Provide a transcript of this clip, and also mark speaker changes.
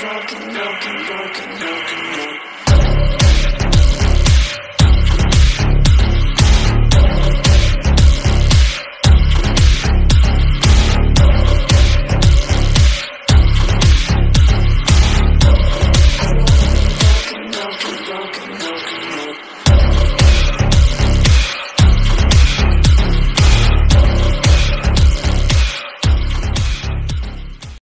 Speaker 1: broken, broken, broken, broken.